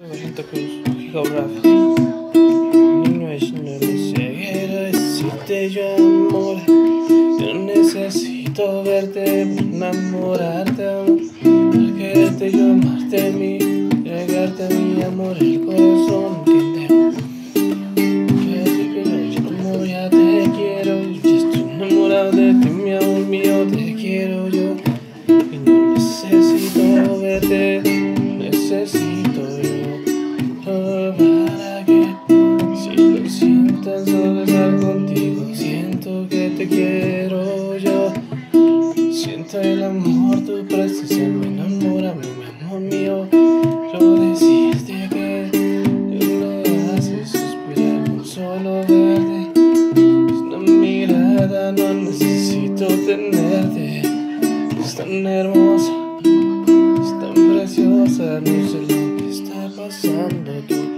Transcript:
Santa Cruz, geográfico. Niño es no quiero decirte yo amor. Yo necesito verte, enamorarte, amor. Para quererte yo amarte a mí, llegarte a mi amor, el corazón que te yo como ya te quiero, ya estoy enamorado de ti, mi amor mío, te quiero yo. Y no necesito verte, necesito sientas solo estar contigo, siento que te quiero yo. Siento el amor, tu presencia me enamora, mi amor mío. Yo decirte que me hace suspirar con solo verte. Es una mirada, no necesito tenerte. Es tan hermosa, es tan preciosa, no sé lo que está pasando tú.